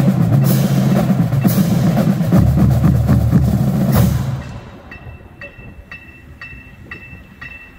Thank